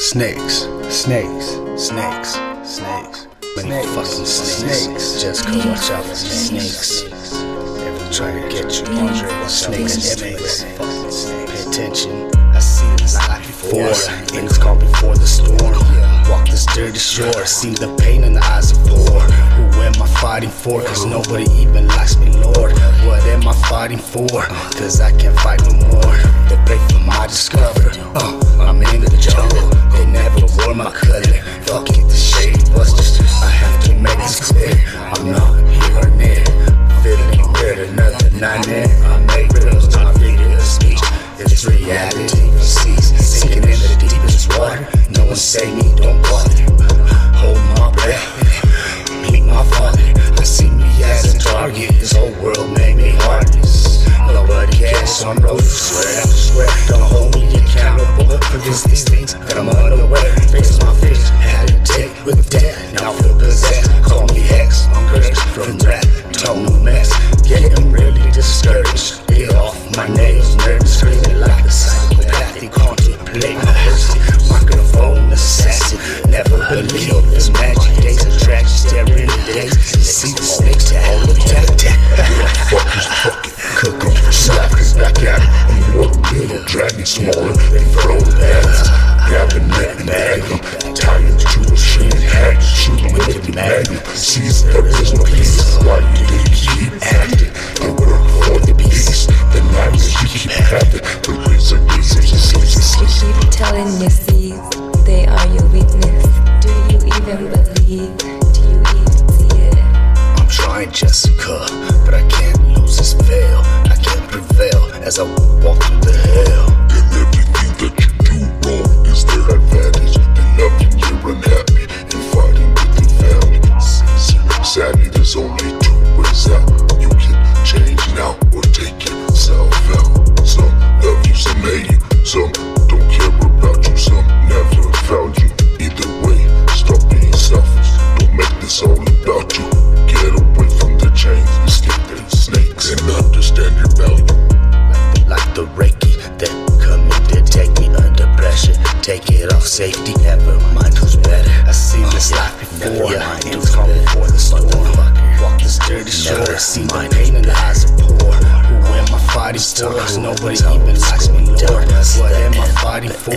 Snakes, snakes, snakes, snakes. Many fucking snakes. Just cause watch out for snakes. Every try to get you, Andre. Snakes and snakes. Pay attention. I see this life before. Things called before the storm. Walk this dirty shore. See the pain in the eyes of poor. Who am I fighting for? Cause nobody even likes me, Lord. What am I fighting for? Cause I can't fight no more. They pray for my discovery. Reality. Seas sinking in the deepest water. No one save me, don't bother. Hold my breath. Meet my father. I see me as a target. This whole world made me heartless. Nobody cares, so I'm road swear. Swear, don't hold me accountable for just these things that I'm unaware. Face my fears, had to take with death. Now I feel possessed. Call me Hex, I'm cursed from rap. Magic days tragic, staring days. See the snakes to all attack. Fuck is fucking cook 'em, slackers back at 'em. I'm one little dragon smaller than frozen hands. Grab a neck and bag 'em, tie 'em to a string, hang, shoot 'em with the magnum. Sees there is no peace, why you didn't keep acting? And work for the peace, the nightmares you keep having. The reason is that you sleep, you. Keep telling your seeds I'm Jessica, but I can't lose this veil. I can't prevail as I walk through the hell. And everything that you do wrong is their advantage. They love you, you're unhappy, and fighting with your family. Sadly, there's only two ways out. You can change now or take yourself out. Some love you, some hate you, some don't care about you, some never found you. Either way, stop being selfish. Don't make this all about you. Safety, never mind who's better. I seen this life before, things come before the storm. Walk this dirty shore, see my pain in the eyes of poor. Who am I fighting for? Cause nobody even likes me, Lord. What am I fighting for?